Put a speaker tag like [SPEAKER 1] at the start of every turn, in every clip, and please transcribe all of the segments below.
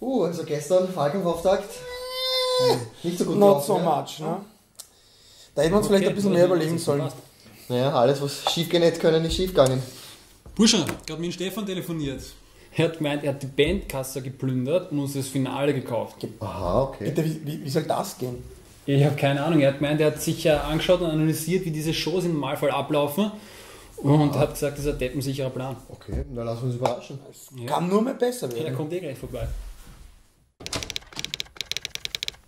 [SPEAKER 1] Uh, also gestern Falkenauftakt. Nicht so gut
[SPEAKER 2] Not so
[SPEAKER 1] ja?
[SPEAKER 2] much, ne? Da hätten wir uns vielleicht ein bisschen mehr überlegen sollen.
[SPEAKER 1] Naja, alles was schief gehen hätte können, ist schief gegangen.
[SPEAKER 3] Burschen, gerade mit dem Stefan telefoniert.
[SPEAKER 4] Er hat gemeint, er hat die Bandkasse geplündert und uns das Finale gekauft.
[SPEAKER 1] Aha, okay.
[SPEAKER 2] Bitte, wie, wie, wie soll das gehen?
[SPEAKER 4] Ich habe keine Ahnung. Er hat gemeint, er hat sich ja angeschaut und analysiert, wie diese Shows im Normalfall ablaufen und hat gesagt, das ist ein deppensicherer Plan.
[SPEAKER 1] Okay, dann lassen wir uns überraschen.
[SPEAKER 2] Kann nur mehr besser
[SPEAKER 4] Ja,
[SPEAKER 2] werden.
[SPEAKER 4] der kommt eh gleich vorbei.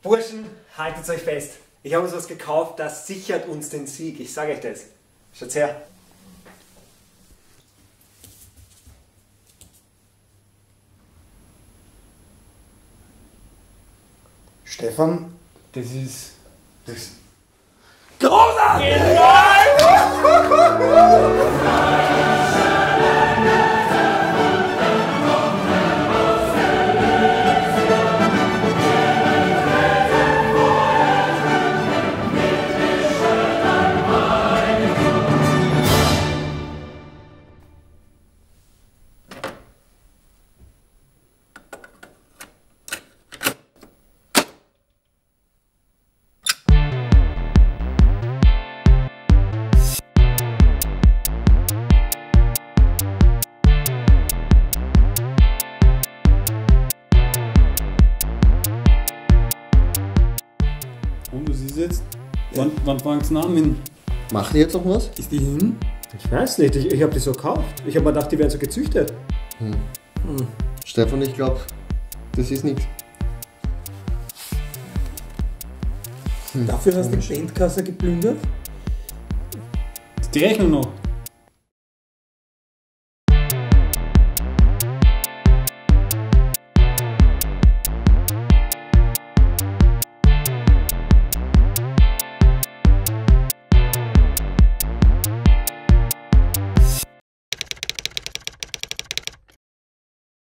[SPEAKER 5] Burschen, haltet euch fest. Ich habe uns was gekauft, das sichert uns den Sieg. Ich sage euch das. Schaut's her.
[SPEAKER 2] Stefan,
[SPEAKER 4] Das ist. Und was ist jetzt? Wann, wann fangst du an? Mit,
[SPEAKER 1] Macht ihr jetzt noch was?
[SPEAKER 4] ist die hin?
[SPEAKER 5] Ich weiß nicht, ich, ich habe die so gekauft. Ich habe mir gedacht, die werden so gezüchtet.
[SPEAKER 1] Stefan, ich glaube, das ist nichts.
[SPEAKER 2] dafür hast du die Bandkasse geplündert?
[SPEAKER 4] Die Rechnung noch.